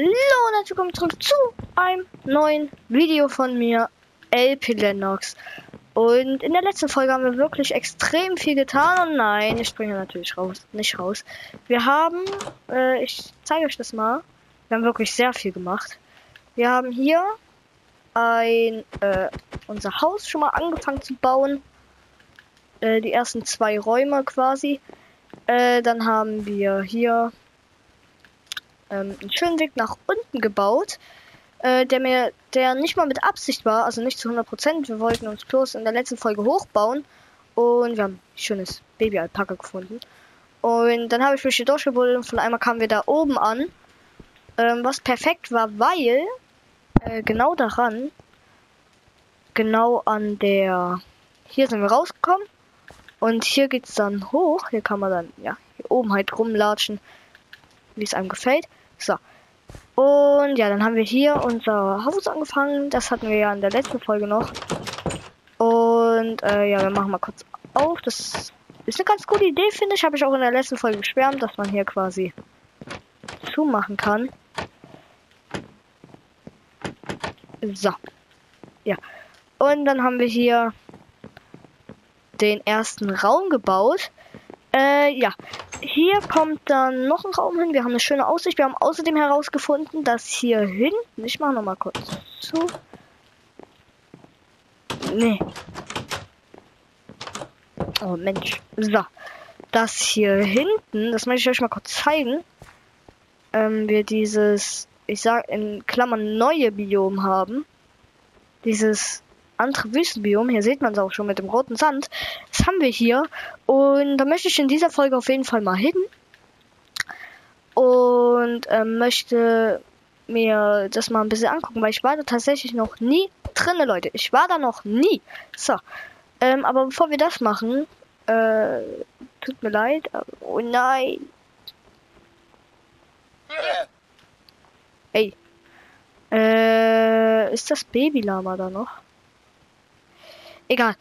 Hallo und herzlich willkommen zurück zu einem neuen Video von mir, LP Lennox. Und in der letzten Folge haben wir wirklich extrem viel getan. Und nein, ich springe natürlich raus, nicht raus. Wir haben, äh, ich zeige euch das mal. Wir haben wirklich sehr viel gemacht. Wir haben hier ein, äh, unser Haus schon mal angefangen zu bauen. Äh, die ersten zwei Räume quasi. Äh, dann haben wir hier ähm, einen schönen Weg nach unten gebaut, äh, der mir, der nicht mal mit Absicht war, also nicht zu 100 Prozent. Wir wollten uns bloß in der letzten Folge hochbauen und wir haben ein schönes Baby-Alpaka gefunden. Und dann habe ich mich hier durchgebuddelt und von einmal kamen wir da oben an, ähm, was perfekt war, weil äh, genau daran, genau an der, hier sind wir rausgekommen und hier geht es dann hoch. Hier kann man dann, ja, hier oben halt rumlatschen, wie es einem gefällt. So. Und ja, dann haben wir hier unser Haus angefangen. Das hatten wir ja in der letzten Folge noch. Und äh, ja, wir machen mal kurz auf. Das ist eine ganz gute Idee, finde ich. Habe ich auch in der letzten Folge geschwärmt, dass man hier quasi zumachen kann. So. Ja. Und dann haben wir hier den ersten Raum gebaut. Äh, ja. Hier kommt dann noch ein Raum hin. Wir haben eine schöne Aussicht. Wir haben außerdem herausgefunden, dass hier hinten. Ich mache noch mal kurz zu. Nee. Oh Mensch. So. Das hier hinten, das möchte ich euch mal kurz zeigen. Ähm, wir dieses, ich sag in Klammern neue Biom haben. Dieses andere Wüstenbiom. Hier sieht man es auch schon mit dem roten Sand. Das haben wir hier. Und da möchte ich in dieser Folge auf jeden Fall mal hin. Und ähm, möchte mir das mal ein bisschen angucken, weil ich war da tatsächlich noch nie drinne, Leute. Ich war da noch nie. So. Ähm, aber bevor wir das machen, äh, tut mir leid. Oh nein. Ey. Äh, ist das Babylama da noch? Egal.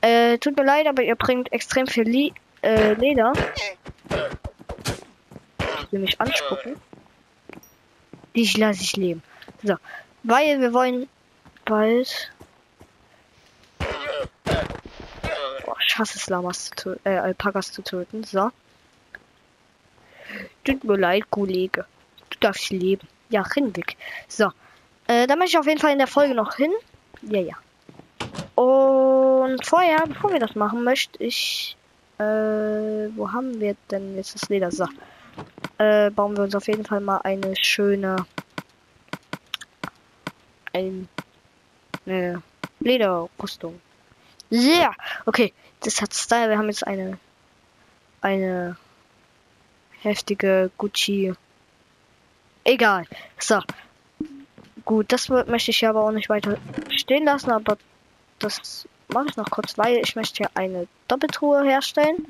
Äh, tut mir leid, aber ihr bringt extrem viel Li äh, Leder. Ich will mich anspucken. Dich lasse ich leben. So. Weil wir wollen bald. Boah, ich hasse es, Lamas zu äh, Alpakas zu töten. So. Tut mir leid, Kollege. Du darfst leben. Ja, hinweg. So. Äh, da möchte ich auf jeden Fall in der Folge noch hin. Ja, ja. Und vorher, bevor wir das machen, möchte ich. Äh, wo haben wir denn jetzt das Leder? So. Äh, bauen wir uns auf jeden Fall mal eine schöne. Ein, eine Lederrüstung. Ja, yeah. okay. Das hat Style. Wir haben jetzt eine. Eine heftige Gucci. Egal. So. Gut, das möchte ich aber auch nicht weiter stehen lassen, aber das mache ich noch kurz, weil ich möchte hier eine Doppeltruhe herstellen.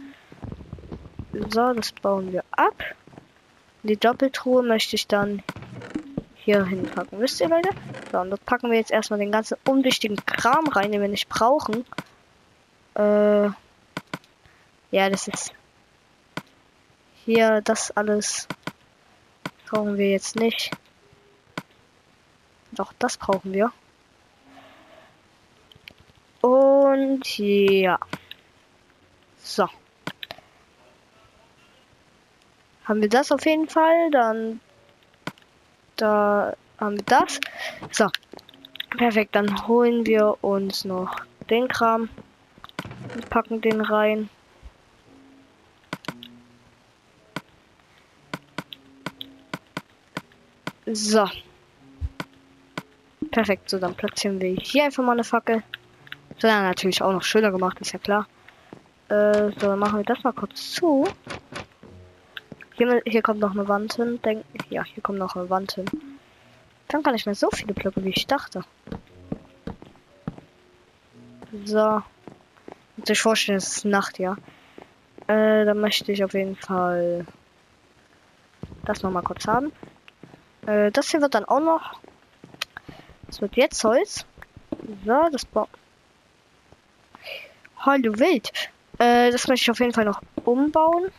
So, das bauen wir ab. Die Doppeltruhe möchte ich dann hier hinpacken. Wisst ihr, Leute? So, und dort packen wir jetzt erstmal den ganzen unwichtigen Kram rein, den wir nicht brauchen. Äh, ja, das ist hier das alles brauchen wir jetzt nicht. Doch, das brauchen wir. Und ja. So. Haben wir das auf jeden Fall. Dann da haben wir das. So. Perfekt. Dann holen wir uns noch den Kram. Und packen den rein. So. Perfekt. So, dann platzieren wir hier einfach mal eine Fackel. So, ja, natürlich auch noch schöner gemacht, ist ja klar. Äh, so, dann machen wir das mal kurz zu. Hier, hier kommt noch eine Wand hin. Denk, ja, hier kommt noch eine Wand hin. Dann kann ich mir so viele Blöcke, wie ich dachte. So. Und sich vorstellen, es ist Nacht, ja. Äh, dann möchte ich auf jeden Fall das noch mal kurz haben. Äh, das hier wird dann auch noch. Das wird jetzt Holz. So, das baut. Hallo Wild. Äh, das möchte ich auf jeden Fall noch umbauen.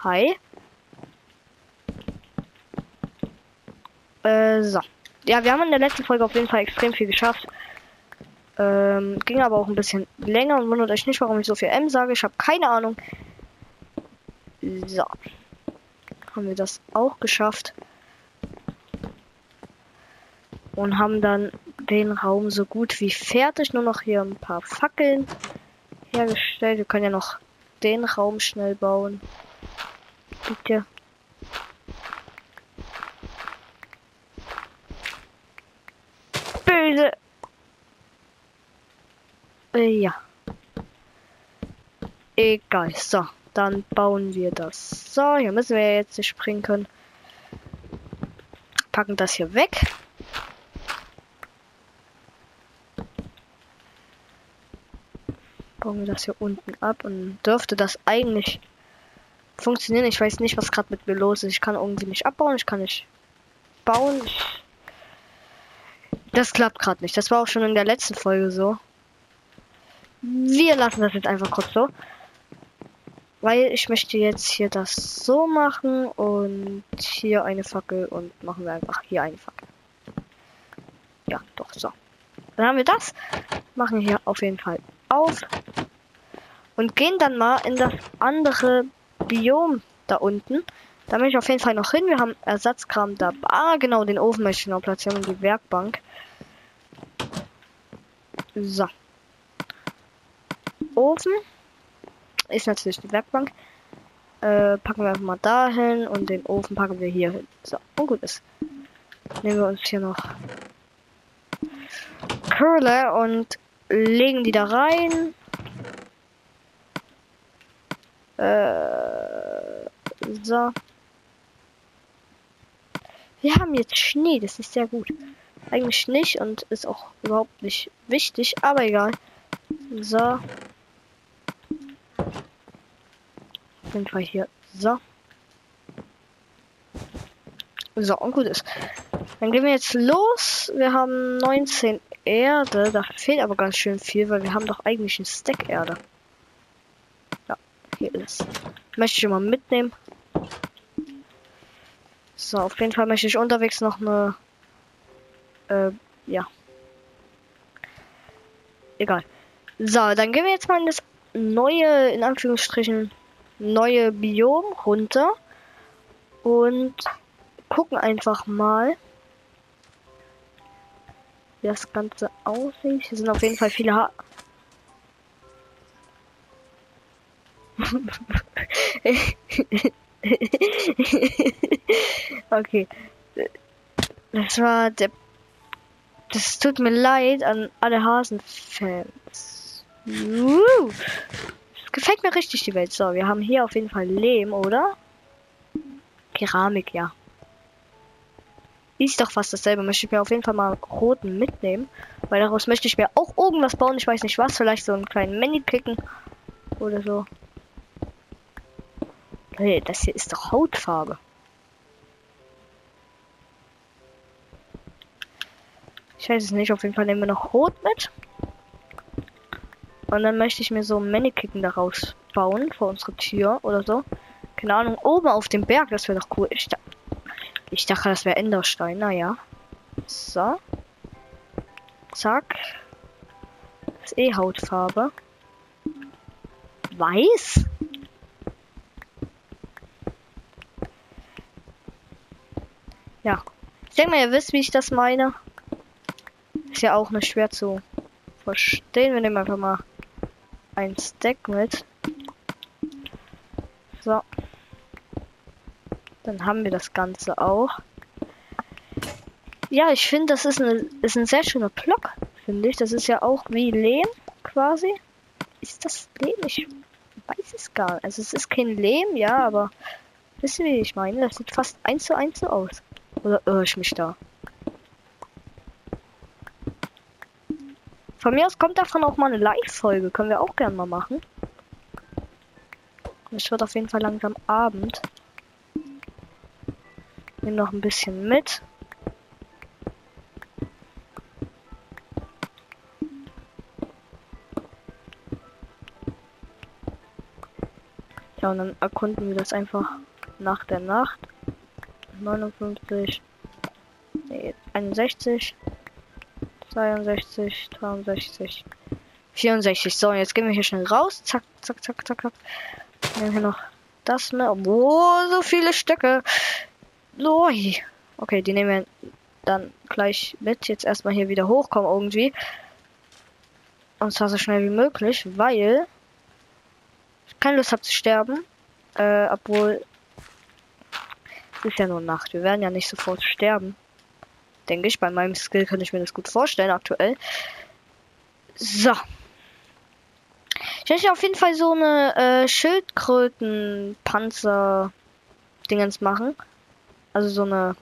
Hi. Äh, so. Ja, wir haben in der letzten Folge auf jeden Fall extrem viel geschafft. Ähm, ging aber auch ein bisschen länger und wundert euch nicht, warum ich so viel M sage. Ich habe keine Ahnung. So. Haben wir das auch geschafft. Und haben dann den Raum so gut wie fertig. Nur noch hier ein paar Fackeln hergestellt. Wir können ja noch den Raum schnell bauen. Bitte. Böse. Äh, ja. Egal. So, dann bauen wir das. So, hier müssen wir jetzt nicht springen können. Packen das hier weg. Bauen wir das hier unten ab und dürfte das eigentlich funktionieren. Ich weiß nicht, was gerade mit mir los ist. Ich kann irgendwie nicht abbauen, ich kann nicht bauen. Das klappt gerade nicht. Das war auch schon in der letzten Folge so. Wir lassen das jetzt einfach kurz so. Weil ich möchte jetzt hier das so machen und hier eine Fackel und machen wir einfach hier eine Fackel. Ja, doch, so. Dann haben wir das. Machen hier auf jeden Fall auf. Und gehen dann mal in das andere Biom da unten. Da möchte ich auf jeden Fall noch hin. Wir haben Ersatzkram da. Ah, genau, den Ofen möchte ich noch platzieren und die Werkbank. So. Ofen ist natürlich die Werkbank. Äh, packen wir einfach mal dahin und den Ofen packen wir hier hin. So, und gut ist. Nehmen wir uns hier noch Curler und legen die da rein. Äh, so. Wir haben jetzt Schnee, das ist sehr gut. Eigentlich nicht und ist auch überhaupt nicht wichtig, aber egal. So. Auf jeden hier. So. So, und gut ist. Dann gehen wir jetzt los. Wir haben 19 Erde. Da fehlt aber ganz schön viel, weil wir haben doch eigentlich ein Stack Erde. Ja, hier ist. Möchte ich mal mitnehmen. So, auf jeden Fall möchte ich unterwegs noch eine äh, ja. Egal. So, dann gehen wir jetzt mal in das neue, in Anführungsstrichen, neue Biom runter. Und gucken einfach mal, wie das Ganze aussieht. Hier sind auf jeden Fall viele ha okay. Das war der das tut mir leid an alle Hasenfans. Das gefällt mir richtig die Welt. So, wir haben hier auf jeden Fall Lehm, oder? Keramik, ja. Ist doch fast dasselbe. Möchte ich mir auf jeden Fall mal roten mitnehmen. Weil daraus möchte ich mir auch irgendwas bauen. Ich weiß nicht was. Vielleicht so einen kleinen Mini kicken. Oder so. Hey, das hier ist doch Hautfarbe. Ich weiß es nicht, auf jeden Fall nehmen wir noch Rot mit. Und dann möchte ich mir so Mannequin daraus bauen vor unsere Tür oder so. Keine Ahnung, oben auf dem Berg, das wäre doch cool. Ich, da ich dachte, das wäre Enderstein, naja. So. Zack. Das ist eh Hautfarbe. Weiß? Ja. Ich denke mal, ihr wisst, wie ich das meine. Ist ja auch nicht schwer zu verstehen. Wir nehmen einfach mal ein Stack mit. Dann haben wir das Ganze auch. Ja, ich finde, das ist, eine, ist ein sehr schöner Block, finde ich. Das ist ja auch wie Lehm quasi. Ist das Lehm? Ich weiß es gar nicht. Also es ist kein Lehm, ja, aber wisst ihr, wie ich meine? Das sieht fast eins zu eins so aus. Oder irre ich mich da? Von mir aus kommt davon auch mal eine Live-Folge. Können wir auch gerne mal machen. Es wird auf jeden Fall langsam Abend. Nehmen noch ein bisschen mit. Ja, und dann erkunden wir das einfach nach der Nacht. 59. 61, 62, 63, 64. So, jetzt gehen wir hier schnell raus. Zack, zack, zack, zack, zack. Nehmen wir noch das mit. Oh, so viele Stücke. Loi. Okay, die nehmen wir dann gleich mit. Jetzt erstmal hier wieder hochkommen irgendwie. Und zwar so schnell wie möglich, weil ich keine Lust habe zu sterben. Äh, obwohl es ist ja nur Nacht. Wir werden ja nicht sofort sterben. Denke ich. Bei meinem Skill kann ich mir das gut vorstellen aktuell. So. Ich möchte auf jeden Fall so eine äh, Schildkröten-Panzer-Dingens machen. Also so eine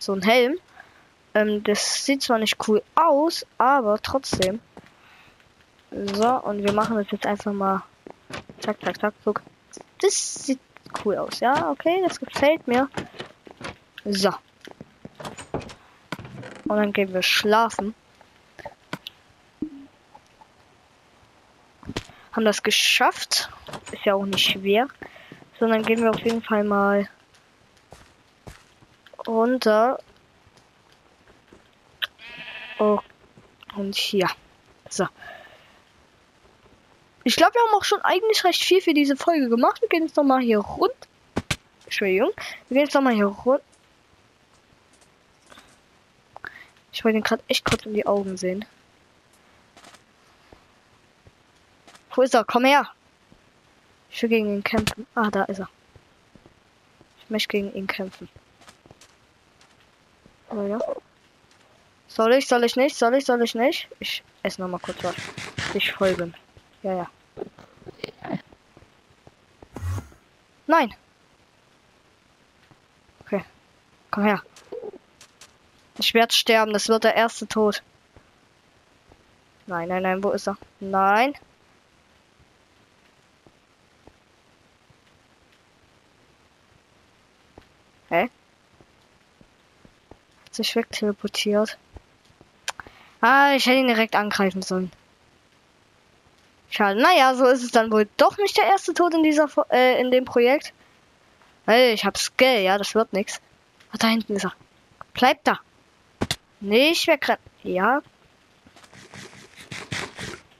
so ein Helm. Ähm, das sieht zwar nicht cool aus, aber trotzdem. So, und wir machen das jetzt einfach mal. Zack, zack, zack, guck. Das sieht cool aus, ja, okay, das gefällt mir. So. Und dann gehen wir schlafen. Haben das geschafft. Ist ja auch nicht schwer. Sondern gehen wir auf jeden Fall mal runter. Oh. Und hier. So. Ich glaube, wir haben auch schon eigentlich recht viel für diese Folge gemacht. Wir gehen jetzt nochmal hier rund. Entschuldigung. Wir gehen jetzt nochmal hier rund. Ich wollte ihn gerade echt kurz in die Augen sehen. Wo ist er? Komm her! Ich will gegen ihn kämpfen. Ah, da ist er. Ich möchte gegen ihn kämpfen. Oh ja. Soll ich, soll ich nicht, soll ich, soll ich nicht? Ich esse noch mal kurz was. Ich folge. Ja, ja. Nein. Okay. Komm her. Ich werde sterben. Das wird der erste Tod. Nein, nein, nein. Wo ist er? Nein. Sich wegteleportiert. Ah, ich hätte ihn direkt angreifen sollen. Schade. Naja, so ist es dann wohl doch nicht der erste Tod in dieser äh, in dem Projekt. Hey, ich hab Skill, ja, das wird nichts. Da hinten ist er. Bleib da. Nicht wegrennen. Ja.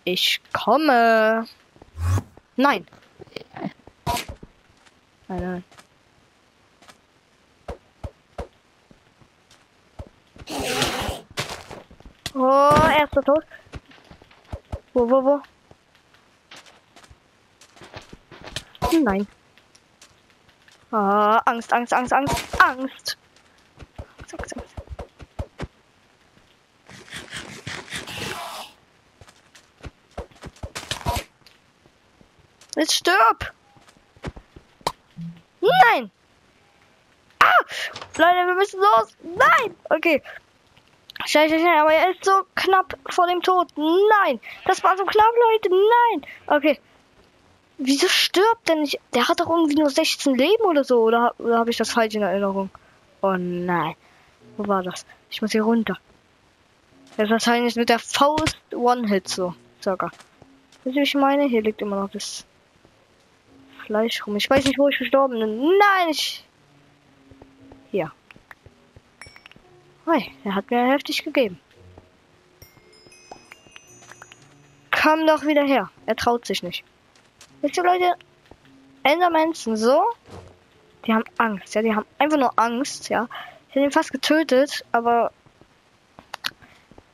Ich komme. Nein. Nein, nein. Oh, erster Tod. Wo, wo, wo? Nein. Ah, Angst, Angst, Angst, Angst, Angst. Zack, zack. Jetzt stirb! Nein! Ah! Leute, wir müssen los! Nein! Okay. Scheiße, scheiße, aber er ist so knapp vor dem Tod. Nein! Das war so knapp, Leute! Nein! Okay. Wieso stirbt denn nicht? Der hat doch irgendwie nur 16 Leben oder so. Oder, oder habe ich das falsch in Erinnerung? Oh nein. Wo war das? Ich muss hier runter. Das wahrscheinlich mit der Faust One-Hit so. Circa. Wisst ihr, ich meine? Hier liegt immer noch das Fleisch rum. Ich weiß nicht, wo ich gestorben bin. Nein, ich... Hier. Hey, er hat mir heftig gegeben. Komm doch wieder her. Er traut sich nicht. Wisst ihr, Leute? Endermans sind so. Die haben Angst, ja. Die haben einfach nur Angst, ja. Ich hätte ihn fast getötet, aber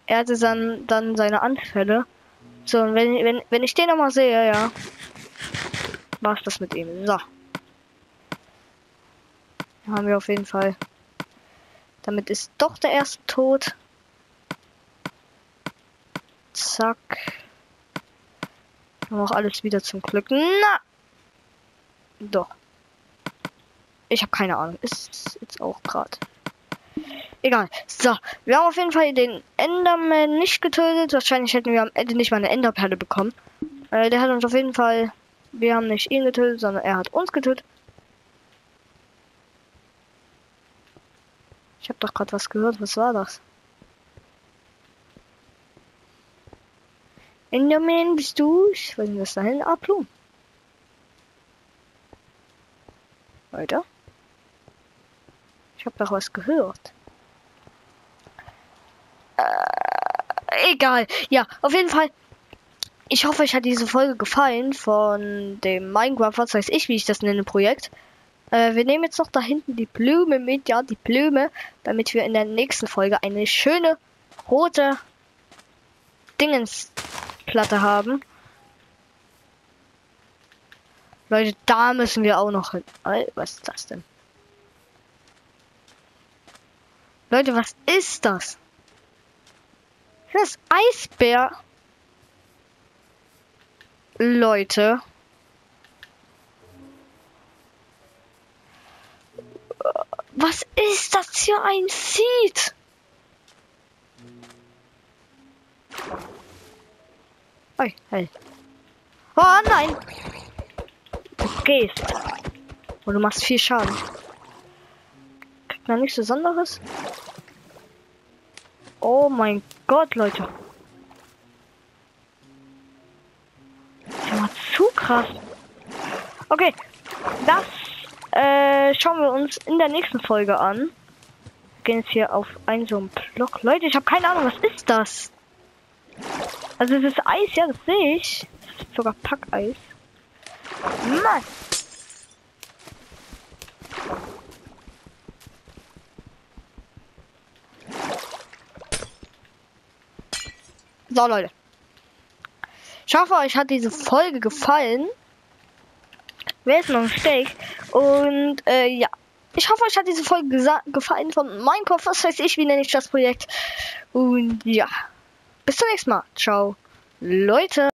er hatte dann, dann seine Anfälle. So, und wenn, wenn, wenn ich den nochmal sehe, ja, war's das mit ihm. So. Haben wir auf jeden Fall. Damit ist doch der erste tot. Zack. Haben alles wieder zum Glück. Na! Doch. Ich habe keine Ahnung. Ist jetzt auch gerade. Egal. So, wir haben auf jeden Fall den Enderman nicht getötet. Wahrscheinlich hätten wir am Ende nicht mal eine Enderperle bekommen. Äh, der hat uns auf jeden Fall. Wir haben nicht ihn getötet, sondern er hat uns getötet. Ich habe doch gerade was gehört. Was war das? Enderman, bist du? Was da hin? Ah, Blumen. Weiter. Ich habe doch was gehört. Äh, egal. Ja, auf jeden Fall. Ich hoffe, euch hat diese Folge gefallen von dem Minecraft, was weiß ich, wie ich das nenne, Projekt. Äh, wir nehmen jetzt noch da hinten die Blume mit, ja, die Blume, damit wir in der nächsten Folge eine schöne rote Dingensplatte haben. Leute, da müssen wir auch noch hin. Was ist das denn? Leute, was ist das? Das Eisbär. Leute. Was ist das für ein Seed? Hey, hey. Oh nein! Du gehst. Und du machst viel Schaden. Kriegt man nichts Besonderes? Oh mein Gott, Leute. Das war zu krass. Okay, das schauen wir uns in der nächsten Folge an. Wir gehen jetzt hier auf einen so einen Block. Leute, ich habe keine Ahnung, was ist das? Also es ist Eis, ja, das sehe ich. Das ist sogar Packeis. Mann! So, Leute. Ich hoffe, euch hat diese Folge gefallen. Wer ist noch ein Steak? Und äh, ja. Ich hoffe, euch hat diese Folge gefallen von Minecraft. Was weiß ich, wie nenne ich das Projekt? Und ja. Bis zum nächsten Mal. Ciao. Leute.